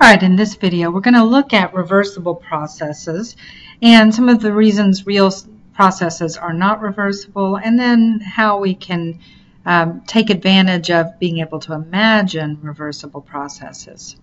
All right, in this video, we're going to look at reversible processes and some of the reasons real processes are not reversible, and then how we can um, take advantage of being able to imagine reversible processes.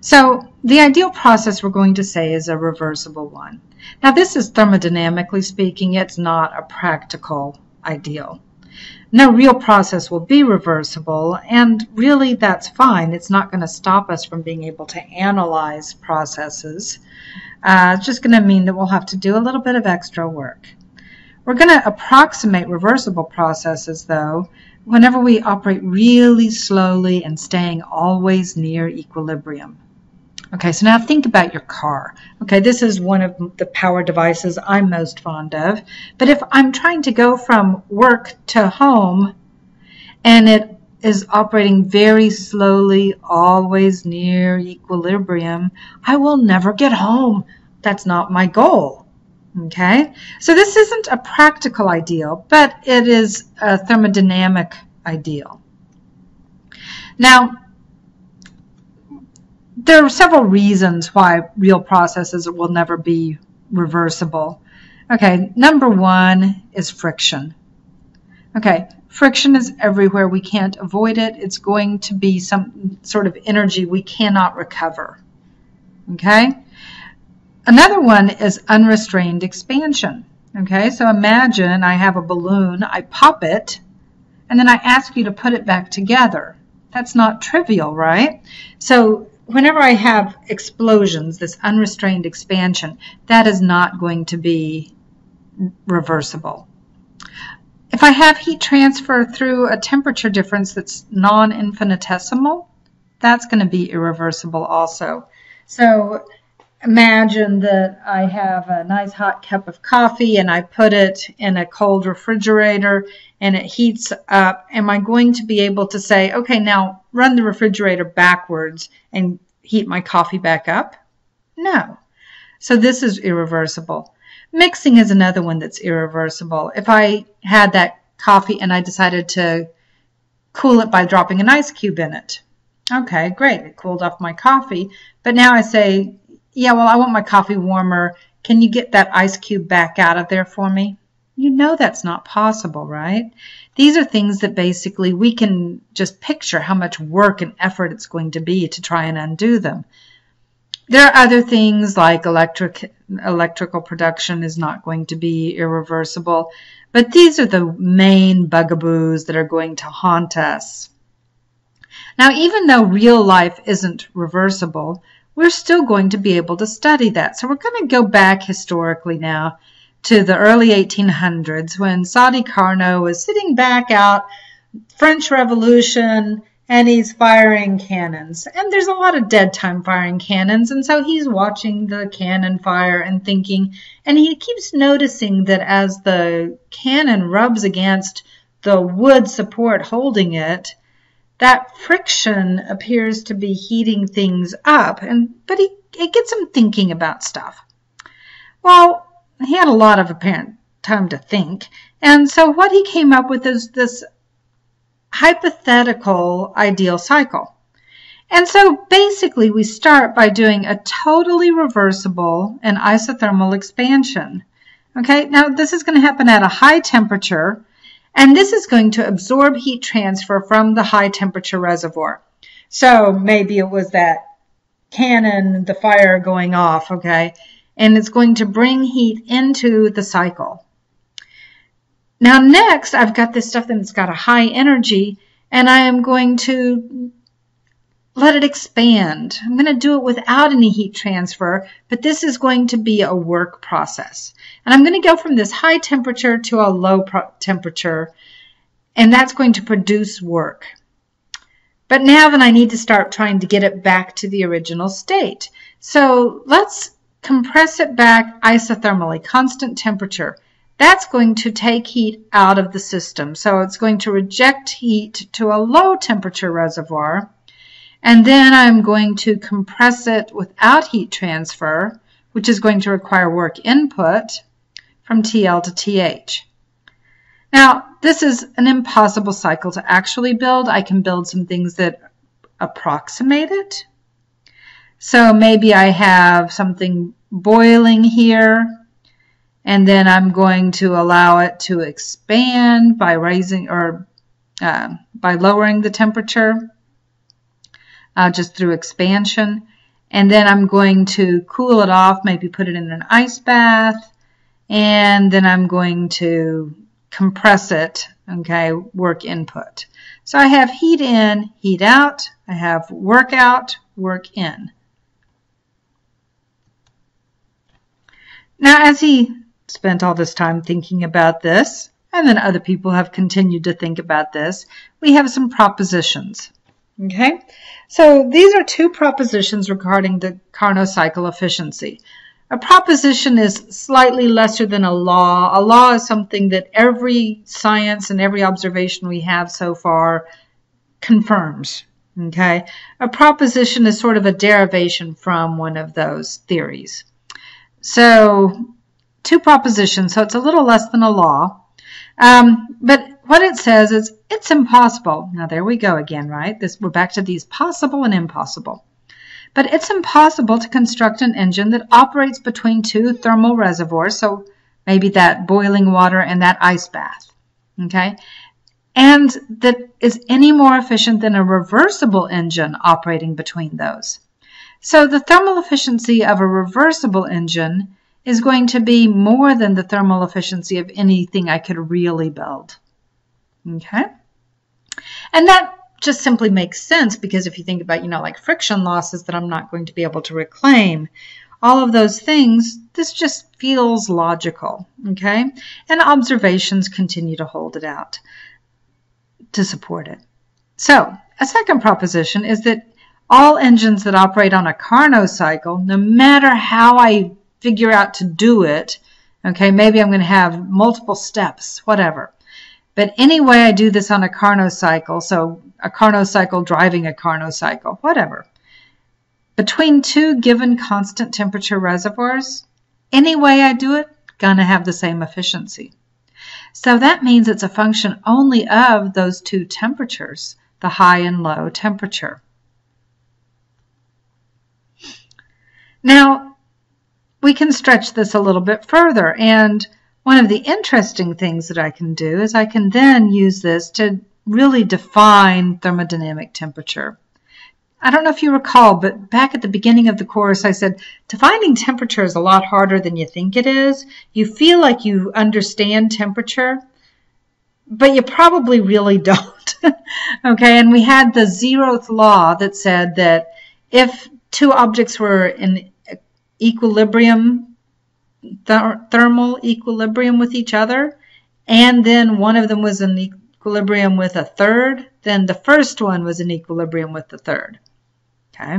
So the ideal process we're going to say is a reversible one. Now this is thermodynamically speaking, it's not a practical ideal no real process will be reversible, and really that's fine. It's not going to stop us from being able to analyze processes. Uh, it's just going to mean that we'll have to do a little bit of extra work. We're going to approximate reversible processes, though, whenever we operate really slowly and staying always near equilibrium. Okay, so now think about your car. Okay, this is one of the power devices I'm most fond of. But if I'm trying to go from work to home and it is operating very slowly, always near equilibrium, I will never get home. That's not my goal. Okay, so this isn't a practical ideal, but it is a thermodynamic ideal. Now, there are several reasons why real processes will never be reversible. Okay, number one is friction. Okay, friction is everywhere. We can't avoid it. It's going to be some sort of energy we cannot recover. Okay? Another one is unrestrained expansion. Okay, so imagine I have a balloon, I pop it, and then I ask you to put it back together. That's not trivial, right? So whenever I have explosions, this unrestrained expansion, that is not going to be reversible. If I have heat transfer through a temperature difference that's non-infinitesimal, that's going to be irreversible also. So imagine that I have a nice hot cup of coffee and I put it in a cold refrigerator and it heats up. Am I going to be able to say, okay, now run the refrigerator backwards and heat my coffee back up? No. So this is irreversible. Mixing is another one that's irreversible. If I had that coffee and I decided to cool it by dropping an ice cube in it. Okay, great. It cooled off my coffee. But now I say, yeah, well, I want my coffee warmer. Can you get that ice cube back out of there for me? You know that's not possible, right? These are things that basically we can just picture how much work and effort it's going to be to try and undo them. There are other things like electric, electrical production is not going to be irreversible, but these are the main bugaboos that are going to haunt us. Now, even though real life isn't reversible, we're still going to be able to study that. So we're going to go back historically now to the early 1800s when Sadi Carnot was sitting back out French Revolution and he's firing cannons. And there's a lot of dead time firing cannons. And so he's watching the cannon fire and thinking, and he keeps noticing that as the cannon rubs against the wood support holding it, that friction appears to be heating things up. And but he it gets him thinking about stuff. Well, he had a lot of apparent time to think. And so what he came up with is this hypothetical ideal cycle. And so basically we start by doing a totally reversible and isothermal expansion. Okay, now this is going to happen at a high temperature and this is going to absorb heat transfer from the high temperature reservoir. So maybe it was that cannon, the fire going off, okay? And it's going to bring heat into the cycle. Now next, I've got this stuff that's got a high energy, and I am going to let it expand. I'm going to do it without any heat transfer, but this is going to be a work process. And I'm going to go from this high temperature to a low temperature, and that's going to produce work. But now then I need to start trying to get it back to the original state. So let's compress it back isothermally, constant temperature. That's going to take heat out of the system. So it's going to reject heat to a low temperature reservoir. And then I'm going to compress it without heat transfer, which is going to require work input from TL to TH. Now, this is an impossible cycle to actually build. I can build some things that approximate it, So maybe I have something boiling here, and then I'm going to allow it to expand by raising or uh, by lowering the temperature uh, just through expansion. And then I'm going to cool it off, maybe put it in an ice bath, and then I'm going to compress it, okay, work input. So I have heat in, heat out, I have work out, work in. Now, as he spent all this time thinking about this, and then other people have continued to think about this, we have some propositions. Okay, so these are two propositions regarding the Carnot cycle efficiency. A proposition is slightly lesser than a law. A law is something that every science and every observation we have so far confirms. Okay, a proposition is sort of a derivation from one of those theories. So two propositions, so it's a little less than a law. Um, but what it says is it's impossible. Now there we go again, right? This we're back to these possible and impossible. But it's impossible to construct an engine that operates between two thermal reservoirs, so maybe that boiling water and that ice bath. Okay? And that is any more efficient than a reversible engine operating between those. So the thermal efficiency of a reversible engine is going to be more than the thermal efficiency of anything I could really build. Okay? And that just simply makes sense because if you think about, you know, like friction losses that I'm not going to be able to reclaim, all of those things, this just feels logical, okay? And observations continue to hold it out to support it. So, a second proposition is that all engines that operate on a Carnot cycle, no matter how I figure out to do it. Okay, maybe I'm going to have multiple steps, whatever. But anyway, I do this on a Carnot cycle, so a Carnot cycle driving a Carnot cycle, whatever. Between two given constant temperature reservoirs, any way I do it, gonna have the same efficiency. So that means it's a function only of those two temperatures, the high and low temperature. Now, we can stretch this a little bit further. And one of the interesting things that I can do is I can then use this to really define thermodynamic temperature. I don't know if you recall, but back at the beginning of the course, I said defining temperature is a lot harder than you think it is. You feel like you understand temperature, but you probably really don't. okay, and we had the zeroth law that said that if two objects were in equilibrium, th thermal equilibrium with each other, and then one of them was in equilibrium with a third, then the first one was in equilibrium with the third. Okay?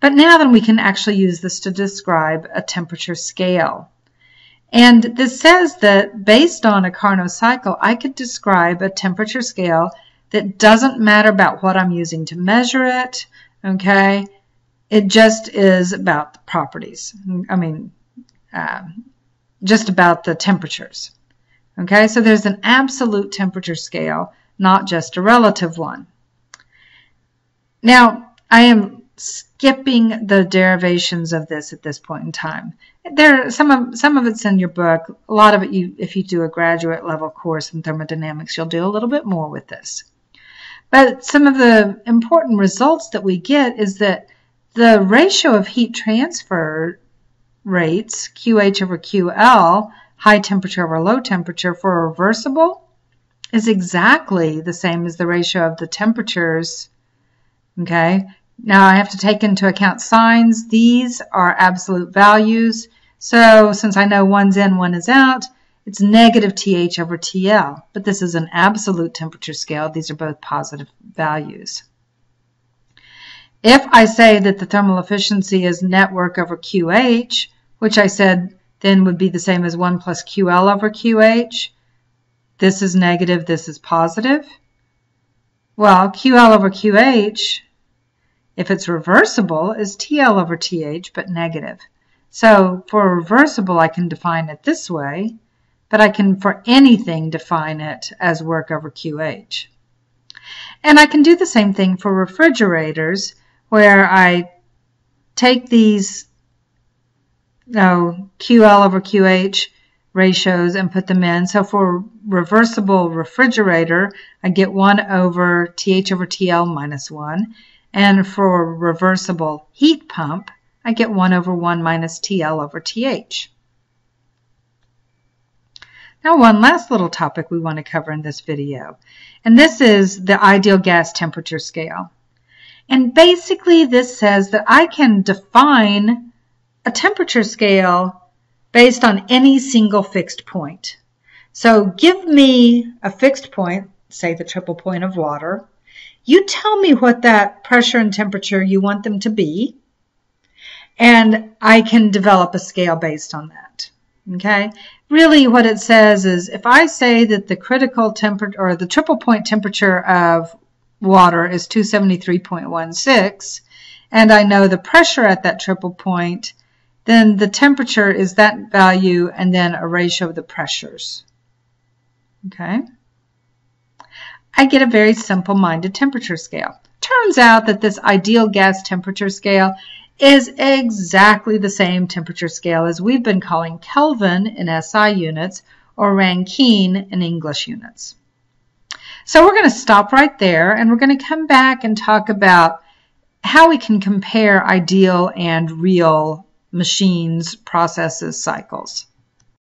But now then we can actually use this to describe a temperature scale. And this says that based on a Carnot cycle, I could describe a temperature scale that doesn't matter about what I'm using to measure it, okay? It just is about the properties. I mean, uh, just about the temperatures. Okay, so there's an absolute temperature scale, not just a relative one. Now, I am skipping the derivations of this at this point in time. There, some of some of it's in your book. A lot of it, you, if you do a graduate level course in thermodynamics, you'll do a little bit more with this. But some of the important results that we get is that the ratio of heat transfer rates, QH over QL, high temperature over low temperature for a reversible, is exactly the same as the ratio of the temperatures. Okay, now I have to take into account signs. These are absolute values. So since I know one's in, one is out, it's negative TH over TL. But this is an absolute temperature scale. These are both positive values. If I say that the thermal efficiency is network over QH, which I said then would be the same as 1 plus QL over QH, this is negative, this is positive. Well, QL over QH, if it's reversible, is TL over TH, but negative. So for reversible, I can define it this way, but I can, for anything, define it as work over QH. And I can do the same thing for refrigerators where I take these QL over QH ratios and put them in. So for reversible refrigerator, I get 1 over TH over TL minus 1. And for reversible heat pump, I get 1 over 1 minus TL over TH. Now one last little topic we want to cover in this video, and this is the ideal gas temperature scale. And basically this says that I can define a temperature scale based on any single fixed point. So give me a fixed point, say the triple point of water. You tell me what that pressure and temperature you want them to be, and I can develop a scale based on that. Okay, really what it says is if I say that the critical temperature or the triple point temperature of water is 273.16 and I know the pressure at that triple point, then the temperature is that value and then a ratio of the pressures. Okay. I get a very simple-minded temperature scale. Turns out that this ideal gas temperature scale is exactly the same temperature scale as we've been calling Kelvin in SI units or Rankine in English units. So we're going to stop right there and we're going to come back and talk about how we can compare ideal and real machines, processes, cycles.